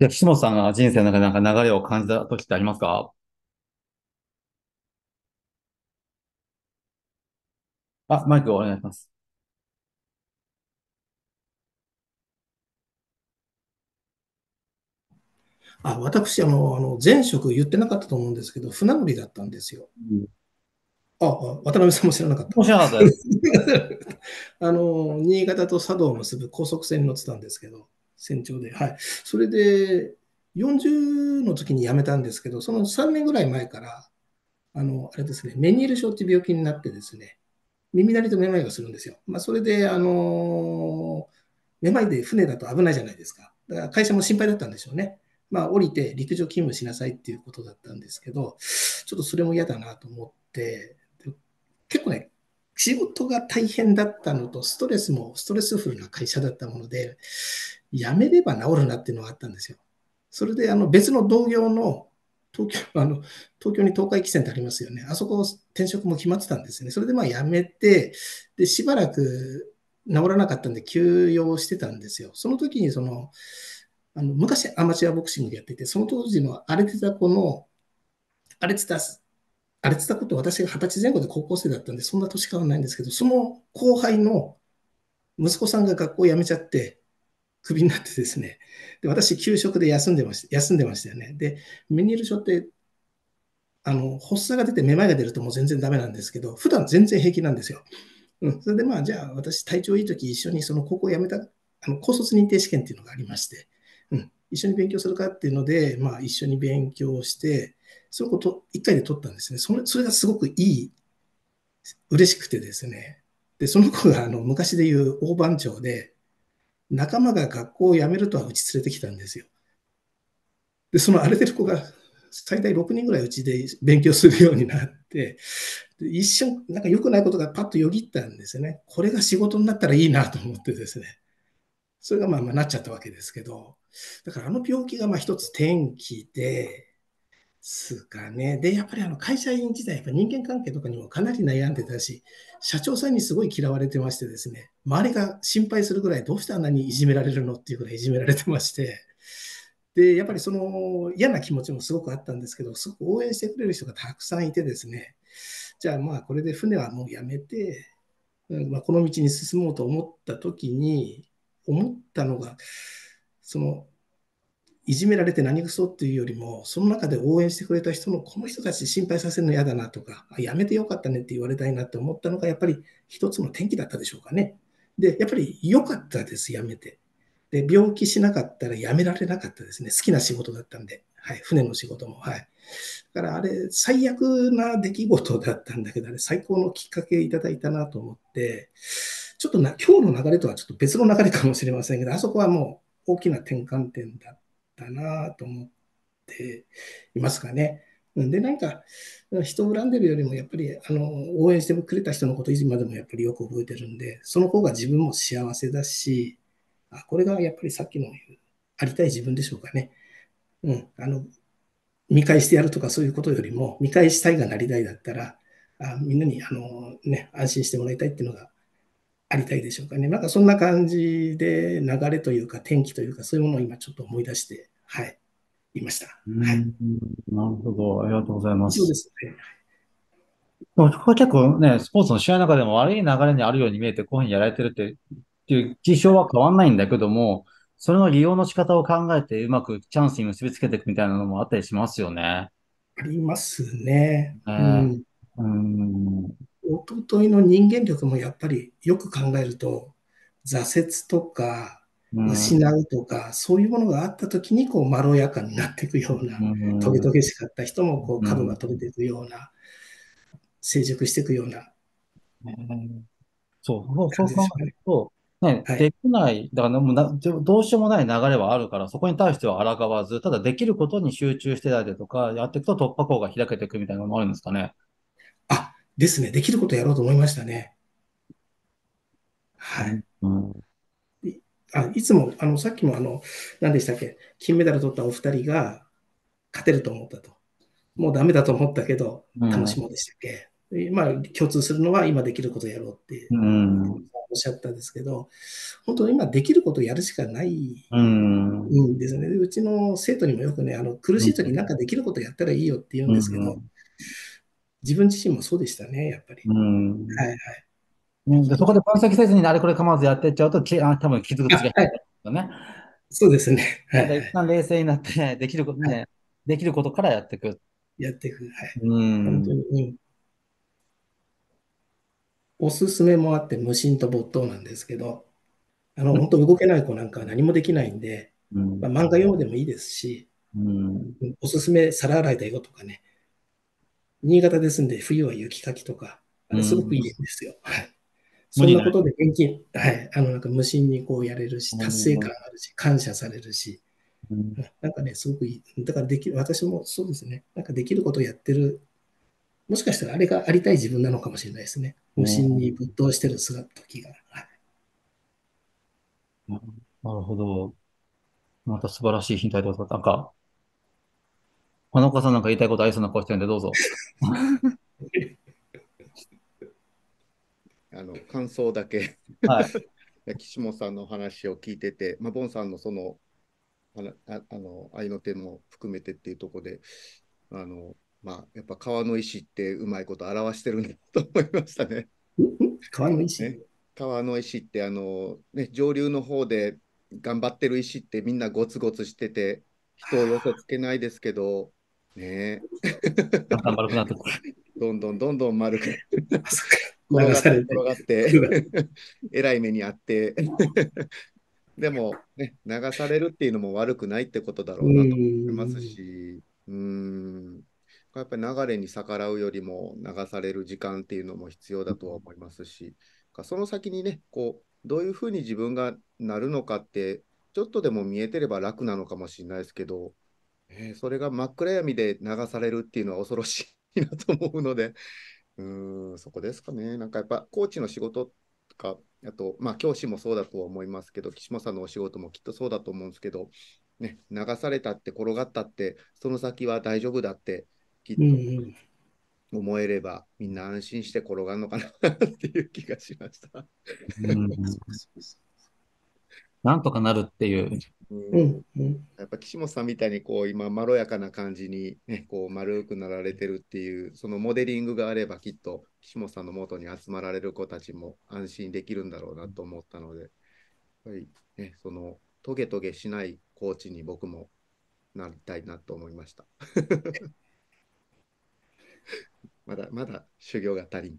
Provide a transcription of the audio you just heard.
じゃあ、岸本さんが人生の中でなんか流れを感じた時ってありますか？あ、マイクをお願いします。あ、私、あの、あの前職言ってなかったと思うんですけど、船乗りだったんですよ。うんあ、あ渡辺さんも知らなかった。面白かったです。あの、新潟と佐渡を結ぶ高速船に乗ってたんですけど、船長で。はい。それで、40の時に辞めたんですけど、その3年ぐらい前から、あの、あれですね、メニエール症っていう病気になってですね、耳鳴りとめまいがするんですよ。まあ、それで、あの、めまいで船だと危ないじゃないですか。だから会社も心配だったんでしょうね。まあ、降りて陸上勤務しなさいっていうことだったんですけど、ちょっとそれも嫌だなと思って、結構ね、仕事が大変だったのと、ストレスもストレスフルな会社だったもので、辞めれば治るなっていうのがあったんですよ。それであの別の同業の東京あの東京に東海汽船ってありますよね。あそこ転職も決まってたんですよね。それでまあ辞めて、で、しばらく治らなかったんで休養してたんですよ。その時にその、あの昔アマチュアボクシングやってて、その当時の荒れてた子の、荒れてた、荒れてた子って私が二十歳前後で高校生だったんで、そんな年変わらないんですけど、その後輩の息子さんが学校を辞めちゃって、クビになってですね、で私、給食で休んでました休んでましたよね。で、メニール症って、あの発作が出てめまいが出るともう全然ダメなんですけど、普段全然平気なんですよ。うん、それでまあ、じゃあ私、体調いいとき一緒にその高校辞めた、あの高卒認定試験っていうのがありまして、うん、一緒に勉強するかっていうので、まあ、一緒に勉強して、そのこと1回で取ったんですね。それそれがすごくいい、嬉しくてですね。で、その子があの昔でいう大番長で、仲間が学校を辞めるとはうち連れてきたんですよ。で、その荒れてる子が最大6人ぐらいうちで勉強するようになって、一瞬、なんか良くないことがパッとよぎったんですよね。これが仕事になったらいいなと思ってですね。それがまあまあなっちゃったわけですけど、だからあの病気がまあ一つ転機で、すかね。で、やっぱりあの会社員時代、やっぱ人間関係とかにもかなり悩んでたし、社長さんにすごい嫌われてましてですね、周りが心配するぐらい、どうしてあんなにいじめられるのっていうぐらいいじめられてまして、で、やっぱりその嫌な気持ちもすごくあったんですけど、すごく応援してくれる人がたくさんいてですね、じゃあまあこれで船はもうやめて、まあ、この道に進もうと思った時に、思ったのが、そのいじめられて何くそっていうよりも、その中で応援してくれた人の、この人たち心配させるの嫌だなとか、やめてよかったねって言われたいなって思ったのが、やっぱり一つの転機だったでしょうかね。で、やっぱり良かったです、やめて。で、病気しなかったらやめられなかったですね。好きな仕事だったんで。はい、船の仕事も。はい。だからあれ、最悪な出来事だったんだけど、あれ、最高のきっかけいただいたなと思って、ちょっとな今日の流れとはちょっと別の流れかもしれませんけど、あそこはもう大きな転換点だったなと思っていますかね。で、なんか、人を恨んでるよりも、やっぱり、あの、応援してくれた人のこと、今でもやっぱりよく覚えてるんで、その方が自分も幸せだし、あ、これがやっぱりさっきのありたい自分でしょうかね。うん、あの、見返してやるとかそういうことよりも、見返したいがなりたいだったら、あみんなに、あの、ね、安心してもらいたいっていうのがありたいでしょうかね。なんかそんな感じで流れというか天気というかそういうものを今ちょっと思い出して、はい、いました。はい。なるほど。ありがとうございます。そうですね。これ結構ね、スポーツの試合の中でも悪い流れにあるように見えて、こういうふうにやられてるってっていう事象は変わんないんだけども、それの利用の仕方を考えてうまくチャンスに結びつけていくみたいなのもあったりしますよね。ありますね。うん。うんおとといの人間力もやっぱりよく考えると、挫折とか、失うとか、うん、そういうものがあったときに、こう、まろやかになっていくような、うん、トゲトゲしかった人も、こう、角が取れていくような、成熟していくような、うん、そう、そう考えると、ね、はい、できない、だからもうなどうしようもない流れはあるから、そこに対しては抗わず、ただできることに集中してたりとか、やっていくと突破口が開けていくみたいなのもあるんですかね？ですね、できることやろうと思いましたね。はい。うん、あいつも、あの、さっきも、あの、何でしたっけ、金メダル取ったお二人が勝てると思ったと。もうダメだと思ったけど、楽しもうでしたっけ？まあ、共通するのは今できることをやろうってうん。おっしゃったんですけど、本当に今できることをやるしかないうん。んですね。うちの生徒にもよくね、あの苦しい時になんかできることやったらいいよって言うんですけど、自分自身もそうでしたね、やっぱり。うん。はいはい。ね、でそこで分析せずにあれこれ構わずやっていっちゃうと、きあ多分傷口がはい、よね。そうですね。はい一旦冷静になって、できることはい、ね、できることからやっていく。やっていく。はい。うん。本当に、うん。おすすめもあって無心と没頭なんですけど、あの、本当動けない子なんかは何もできないんで、うん。まあ、漫画読むでもいいですし、うん。おすすめ皿洗いだよとかね、新潟ですんで冬は雪かきとか、あうれすごくいいんん。ですよ。はい。そんなことで元気、はい。あの、なんか無心にこうやれるし、う達成感ん。あるし、感謝されるし、うん。なんかね、すごくいい。だからできる、私もそうですね。なんかできることをやってる。もしかしたらあれがありたい自分なのかもしれないですね。無心に没頭してる姿、時が。はいなるほど。また素晴らしいヒントありがとうございます。なんか、花岡さんなんか言いたいことありそうな顔してるんで、どうぞ。あの感想だけはい。岸本さんの話を聞いてて、まあ、ボンさんのそのあのああの愛の手も含めてっていうところであの、まあ、やっぱ川の石ってうまいこと表してるんだと思いましたね。川の石？ね川の石ってあの、ね、上流の方で頑張ってる石ってみんなゴツゴツしてて人を寄せつけないですけど、ね、だんだん丸くなってくる。どんどんどんどん丸く流されて。転がって えらい目にあって でも、ね、流されるっていうのも悪くないってことだろううなと思いますん。し、うん、やっぱり流れに逆らうよりも流される時間っていうのも必要だとは思いますし、その先にね、こう、どういうふうに自分がなるのかって、ちょっとでも見えてれば楽なのかもしれないですけど、えーそれが真っ暗闇で流されるっていうのは恐ろしいなと思うので、うーん、そこですかね。なんかやっぱコーチの仕事とか、あと、まあ教師もそうだとは思いますけど、岸本さんのお仕事もきっとそうだと思うんですけど、ね、流されたって転がったって、その先は大丈夫だってきっうとん。思えれば、みんな安心して転がるのかなっていう気がしました。うん。なんとかなるっていう。うんうん。うん。やっぱ岸本さんみたいにこう今まろやかな感じに、ね、こう丸くなられてるっていうそのモデリングがあればきっと岸本さんの元に集まられる子たちも安心できるんだろうなと思ったのでやっぱり、ね、そのトゲトゲしないコーチに僕もなりたいなと思いました。まだまだ修行が足りん。